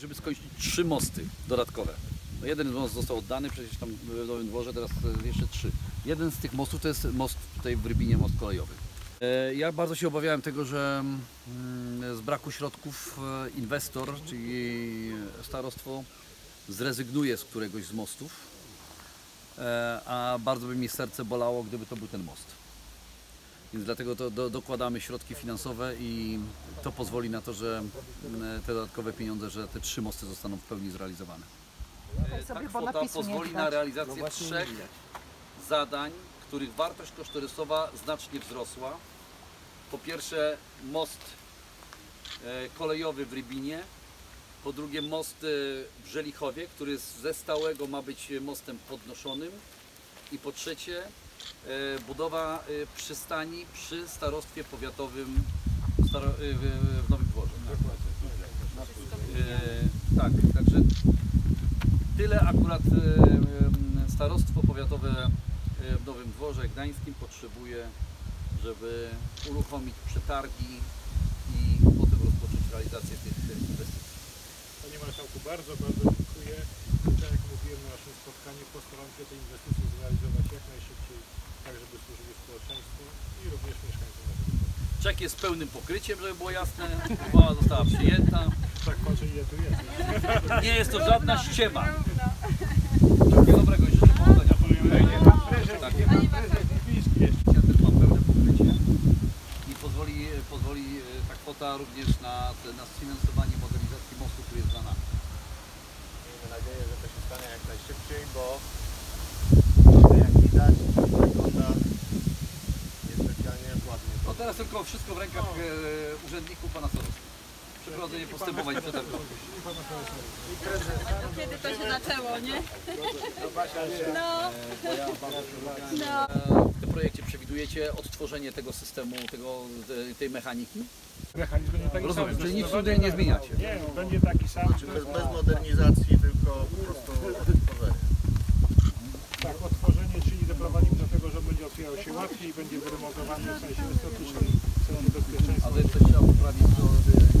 żeby skończyć trzy mosty dodatkowe. No jeden most został oddany, przecież tam w Nowym Dworze, teraz e, jeszcze trzy. Jeden z tych mostów to jest most tutaj w Rybinie, most kolejowy. E, Ja bardzo się obawiałem tego, że mm, z braku środków e, inwestor, czyli starostwo, zrezygnuje z któregoś z mostów, a bardzo by mi serce bolało, gdyby to był ten most. Więc dlatego to do, dokładamy środki finansowe i to pozwoli na to, że mm, te dodatkowe pieniądze, że te trzy mosty zostaną w pełni zrealizowane. Tutaj Ta kwota pozwoli na realizację trzech zadań, których wartość kosztorysowa znacznie wzrosła. Po pierwsze most e, kolejowy w Rybinie, po drugie most e, w Żelichowie, który z- ze stałego ma być mostem podnoszonym i po trzecie e, budowa e, przystani przy starostwie powiatowym e, w, Nowym Dworze. E, tak, także tyle akurat e, starostwo powiatowe e, w Nowym Dworze Gdańskim potrzebuje, żeby uruchomić przetargi i potem rozpocząć realizację tych e, inwestycji. Panie Marszałku, bardzo, bardzo dziękuję. Tak jak mówiłem na naszym spotkaniu, postaram się te inwestycje zrealizować jak najszybciej, tak żeby służyły społeczeństwu i również mieszkańcom naszego miasta. Czek jest pełnym pokryciem, żeby było jasne. Uchwała została przyjęta. Tak patrzę ile tu jest. Nie jest to żadna ściema. Wszystkiego dobrego i życzę powodzenia. Tak. Ja też mam pełne pokrycie i pozwoli, pozwoli e, ta kwota również na, na sfinansowanie modernizacji mostu, który jest dla nami. Miejmy nadzieję, że to się stanie jak najszybciej, bo teraz tylko wszystko w rękach e, urzędników pana Sorowskiego. Przeprowadzenie postępowań przetargowych. Kiedy to się zaczęło, nie? E, bardzo No. E, W tym projekcie przewidujecie odtworzenie tego systemu, tego, te- tej mechaniki? Mechanizm będzie taki Rozumiem, sam. czyli nic tutaj nie zmieniacie. Nie, będzie taki sam. Bez, bez modernizacji, tylko po prostu odtworzenie. Tak, otworzenie, czyli doprowadzimy do tego, że będzie otwierał będzie wyremontowany w sensie estetycznym, w sensie bezpieczeństwa. A to trzeba poprawić do